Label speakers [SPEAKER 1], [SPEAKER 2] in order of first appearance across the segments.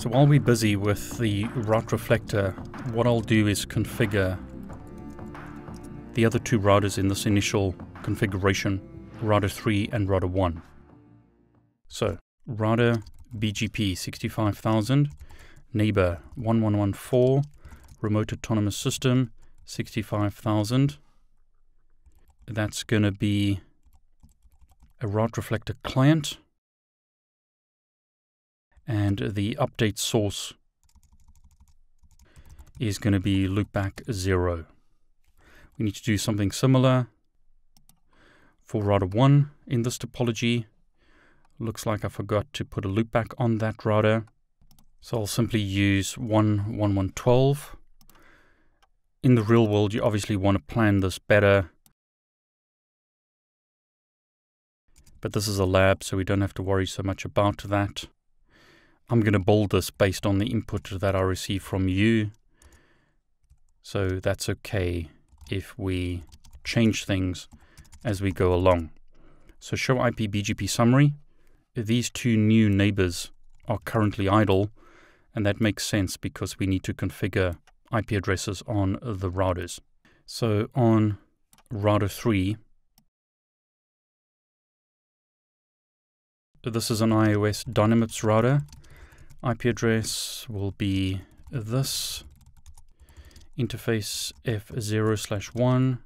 [SPEAKER 1] So while we're busy with the route reflector, what I'll do is configure the other two routers in this initial configuration, router 3 and router 1. So router BGP 65000, neighbor 1114, remote autonomous system 65000. That's going to be a route reflector client and the update source is going to be loopback 0. We need to do something similar for router 1 in this topology. Looks like I forgot to put a loopback on that router. So I'll simply use 11112. In the real world, you obviously want to plan this better. But this is a lab, so we don't have to worry so much about that. I'm going to build this based on the input that I receive from you. So that's okay if we change things as we go along. So show IP BGP summary. These two new neighbors are currently idle, and that makes sense because we need to configure IP addresses on the routers. So on router 3, this is an IOS Dynamips router. IP address will be this. Interface f0 slash 1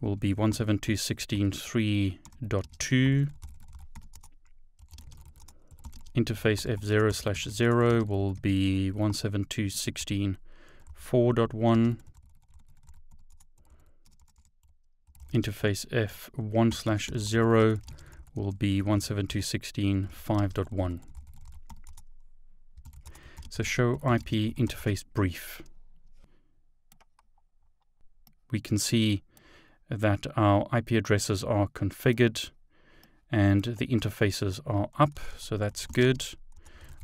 [SPEAKER 1] will be 172.16.3.2 interface f0 slash 0 will be 172.16.4.1 interface f1 slash 0 will be 172.16.5.1 so show IP interface brief. We can see that our IP addresses are configured and the interfaces are up, so that's good.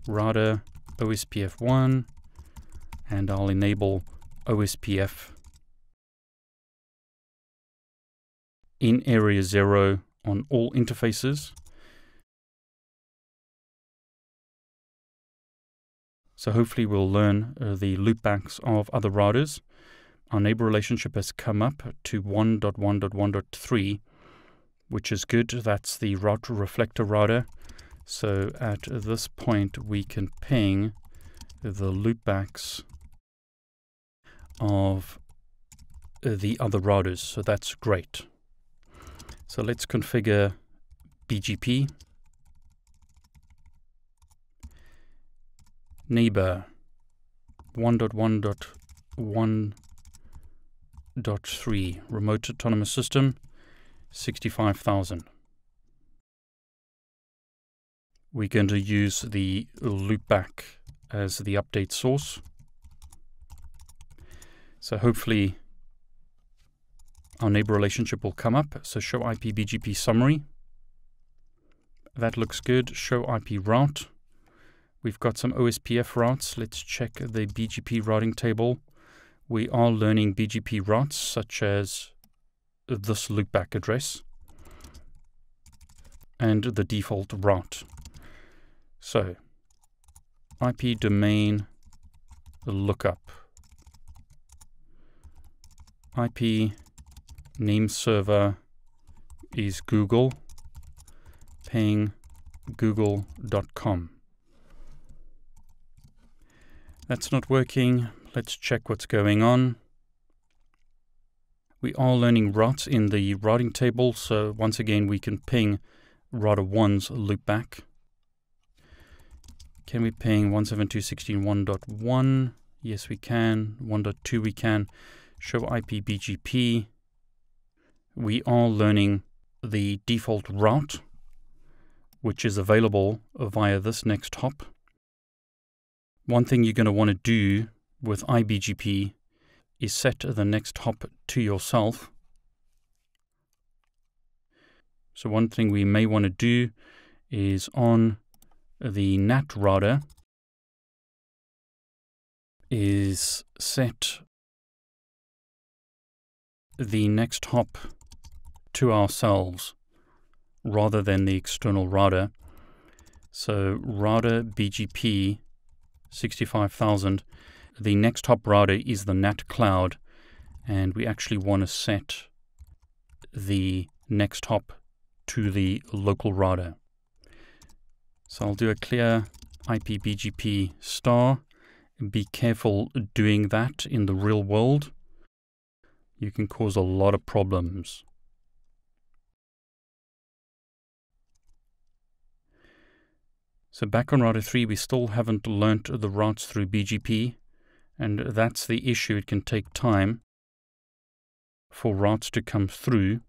[SPEAKER 1] Router OSPF1 and I'll enable OSPF in area 0 on all interfaces. So hopefully we'll learn uh, the loopbacks of other routers. Our neighbor relationship has come up to 1.1.1.3, which is good. That's the reflector router. So at this point, we can ping the loopbacks of uh, the other routers. So that's great. So let's configure BGP neighbor 1.1.1.3 remote autonomous system 65,000. We're going to use the loopback as the update source. So hopefully our neighbor relationship will come up. So show IP BGP summary. That looks good. Show IP route. We've got some OSPF routes. Let's check the BGP routing table. We are learning BGP routes such as this loopback address and the default route. So IP domain lookup. IP name server is Google ping google.com. That's not working. Let's check what's going on. We are learning routes in the routing table, so once again we can ping router 1's loopback. Can we ping 172.16.1.1? Yes, we can. 1.2 we can. Show IP BGP. We are learning the default route, which is available via this next hop. One thing you're going to want to do with iBGP is set the next hop to yourself. So one thing we may want to do is on the NAT router is set the next hop to ourselves rather than the external router. So router BGP 65,000. The next hop router is the NAT cloud, and we actually want to set the next hop to the local router. So I'll do a clear IPBGP star. Be careful doing that in the real world. You can cause a lot of problems. So back on router 3, we still haven't learnt the routes through BGP, and that's the issue. It can take time for routes to come through.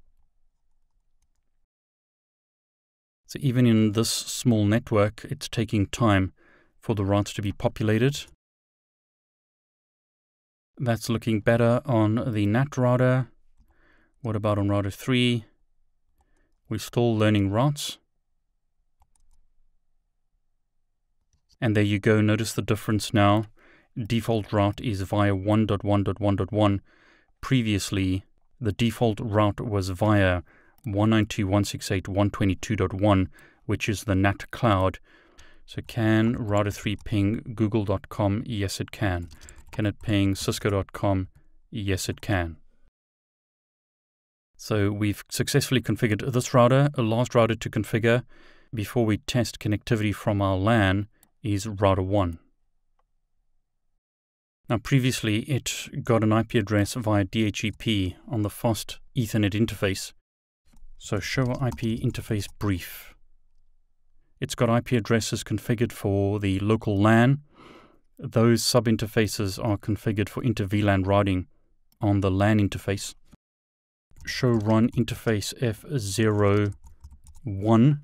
[SPEAKER 1] So even in this small network, it's taking time for the routes to be populated. That's looking better on the NAT router. What about on router 3? We're still learning routes. And there you go. Notice the difference now. Default route is via 1.1.1.1. Previously, the default route was via 192.168.122.1, which is the NAT cloud. So can router 3 ping google.com? Yes, it can. Can it ping cisco.com? Yes, it can. So we've successfully configured this router. A last router to configure before we test connectivity from our LAN is router 1. Now previously it got an IP address via DHCP on the fast Ethernet interface. So show IP interface brief. It's got IP addresses configured for the local LAN. Those sub-interfaces are configured for inter-VLAN routing on the LAN interface. Show run interface F01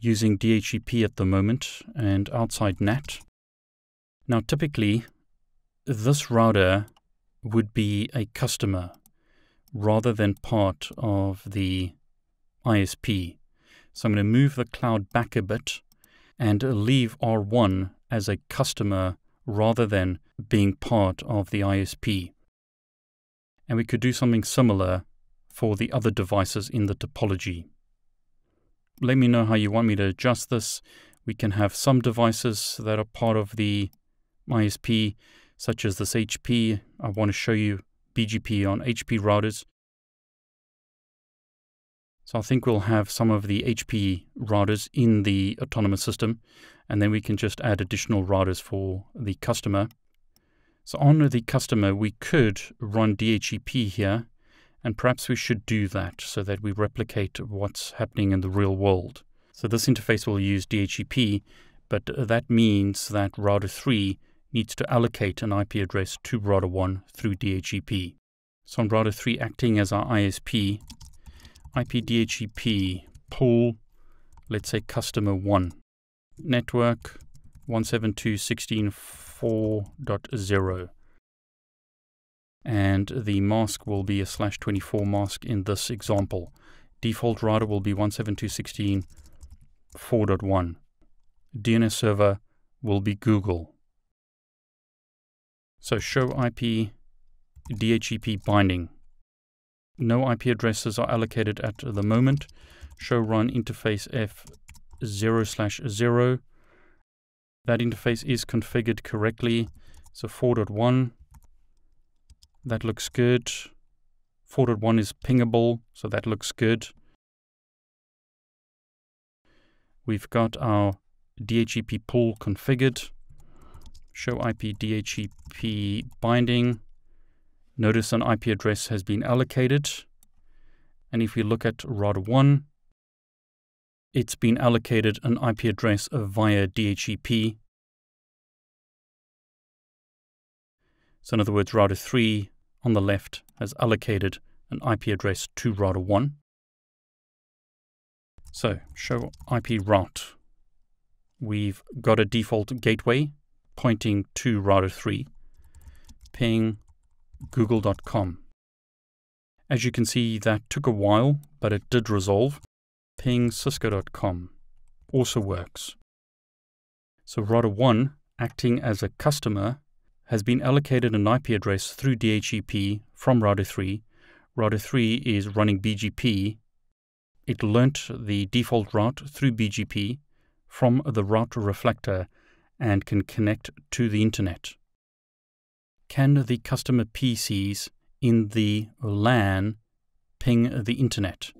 [SPEAKER 1] using DHCP at the moment and outside NAT. Now, typically, this router would be a customer rather than part of the ISP. So I'm going to move the cloud back a bit and leave R1 as a customer rather than being part of the ISP. And we could do something similar for the other devices in the topology let me know how you want me to adjust this. We can have some devices that are part of the ISP, such as this HP. I want to show you BGP on HP routers. So I think we'll have some of the HP routers in the autonomous system, and then we can just add additional routers for the customer. So on the customer, we could run DHCP here and perhaps we should do that so that we replicate what's happening in the real world. So this interface will use DHCP, but uh, that means that router 3 needs to allocate an IP address to router 1 through DHCP. So on router 3 acting as our ISP, IP DHCP pool, let's say customer 1, network 172.16.4.0 and the mask will be a slash 24 mask in this example. Default router will be 172.16.4.1. DNS server will be Google. So show IP DHCP binding. No IP addresses are allocated at the moment. Show run interface F0 slash 0. That interface is configured correctly. So 4.1 that looks good. 4.1 is pingable, so that looks good. We've got our DHCP pool configured. Show IP DHCP binding. Notice an IP address has been allocated. And if we look at router 1, it's been allocated an IP address via DHCP So in other words, router 3 on the left has allocated an IP address to router 1. So show IP route. We've got a default gateway pointing to router 3. Ping google.com. As you can see, that took a while, but it did resolve. Ping cisco.com also works. So router 1 acting as a customer has been allocated an IP address through DHCP from router 3. Router 3 is running BGP. It learnt the default route through BGP from the route reflector and can connect to the internet. Can the customer PCs in the LAN ping the internet?